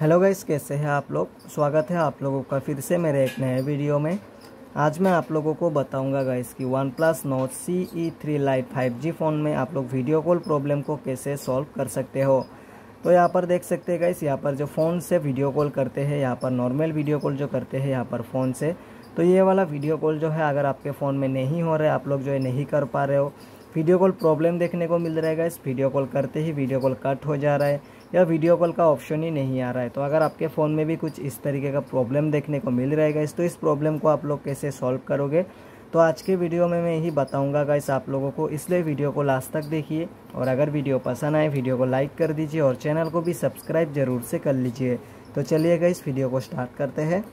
Hello guys, कैसे हैं आप लोग? स्वागत है आप लोगों का फिर से मेरे एक नए वीडियो में। आज मैं आप लोगों को बताऊँगा गाइस कि OnePlus Nord C E three Lite five G phone में आप लोग वीडियो कॉल प्रॉब्लम को कैसे सॉल्व कर सकते हो। तो यहाँ पर देख सकते हैं गाइस, यहाँ पर जो फ़ोन से वीडियो कॉल करते हैं, यहाँ पर नॉर्मल वीडियो कॉल जो करते हैं, यहाँ पर फ़ोन से। तो ये वाला वीडियो कॉल जो है, अगर आपके फ़ोन में नहीं हो रहा है, आप लोग जो है नहीं कर पा रहे हो। वीडियो कॉल प्रॉब्लम देखने को मिल रहा है इस वीडियो कॉल करते ही वीडियो कॉल कट हो जा रहा है या वीडियो कॉल का ऑप्शन ही नहीं आ रहा है। तो अगर आपके फ़ोन में भी कुछ इस तरीके का प्रॉब्लम देखने को मिल रहेगा, इस तो इस प्रॉब्लम को आप लोग कैसे सॉल्व करोगे? तो आज के वीडियो में मैं यही बताऊँगा गाइस आप लोगों को। इसलिए वीडियो को लास्ट तक देखिए और अगर वीडियो पसंद आए, वीडियो को लाइक कर दीजिए और चैनल को भी सब्सक्राइब ज़रूर से कर लीजिए। तो चलिए गाइस वीडियो को स्टार्ट करते हैं।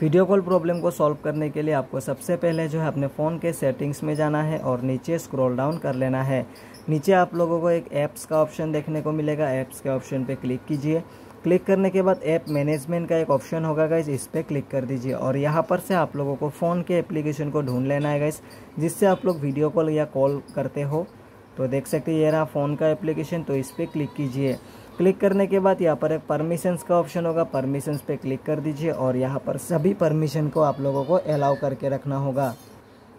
वीडियो कॉल प्रॉब्लम को सॉल्व करने के लिए आपको सबसे पहले जो है अपने फ़ोन के सेटिंग्स में जाना है और नीचे स्क्रॉल डाउन कर लेना है। नीचे आप लोगों को एक ऐप्स का ऑप्शन देखने को मिलेगा। ऐप्स के ऑप्शन पे क्लिक कीजिए। क्लिक करने के बाद ऐप मैनेजमेंट का एक ऑप्शन होगा गाइज़ इस पर क्लिक कर दीजिए। और यहाँ पर से आप लोगों को फ़ोन के एप्लीकेशन को ढूंढ लेना है गाइज़ जिससे आप लोग वीडियो कॉल या कॉल करते हो। तो देख सकते ये रहा फ़ोन का एप्लीकेशन तो इस पर क्लिक कीजिए। क्लिक करने के बाद यहाँ पर एक परमिशंस का ऑप्शन होगा। परमिशंस पे क्लिक कर दीजिए और यहाँ पर सभी परमिशन को आप लोगों को अलाउ करके रखना होगा।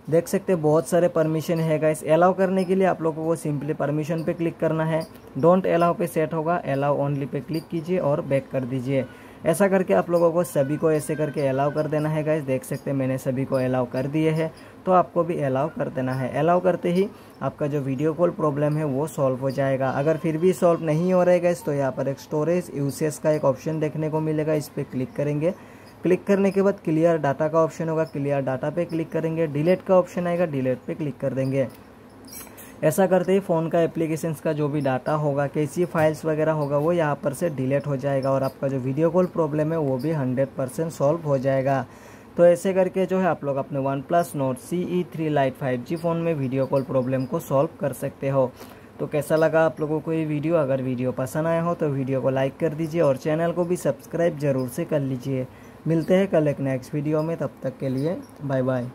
देख सकते हैं, बहुत सारे परमिशन है गाइस अलाउ करने के लिए आप लोगों को सिंपली परमिशन पे क्लिक करना है। डोंट अलाउ पे सेट होगा। अलाउ ओनली पे क्लिक कीजिए और बैक कर दीजिए। ऐसा करके आप लोगों को सभी को ऐसे करके अलाउ कर देना है गाइस देख सकते हैं, मैंने सभी को अलाउ कर दिए है। तो आपको भी अलाउ कर देना है। अलाउ करते ही आपका जो वीडियो कॉल प्रॉब्लम है, वो सॉल्व हो जाएगा। अगर फिर भी सॉल्व नहीं हो रहेगा इस तो यहाँ पर एक स्टोरेज यूसेस का एक ऑप्शन देखने को मिलेगा। इस पर क्लिक करेंगे। क्लिक करने के बाद क्लियर डाटा का ऑप्शन होगा। क्लियर डाटा पे क्लिक करेंगे। डिलीट का ऑप्शन आएगा। डिलीट पे क्लिक कर देंगे। ऐसा करते ही फ़ोन का एप्लीकेशन का जो भी डाटा होगा, कैसी फाइल्स वगैरह होगा, वो यहाँ पर से डिलीट हो जाएगा और आपका जो वीडियो कॉल प्रॉब्लम है, वो भी हंड्रेड परसेंट सॉल्व हो जाएगा। तो ऐसे करके जो है आप लोग अपने OnePlus Nord C E three Lite five G phone में वीडियो कॉल प्रॉब्लम को सॉल्व कर सकते हो। तो कैसा लगा आप लोगों को ये वीडियो अगर वीडियो पसंद आया हो तो वीडियो को लाइक कर दीजिए और चैनल को भी सब्सक्राइब ज़रूर से कर लीजिए। मिलते हैं कल एक नेक्स्ट वीडियो में, तब तक के लिए बाय बाय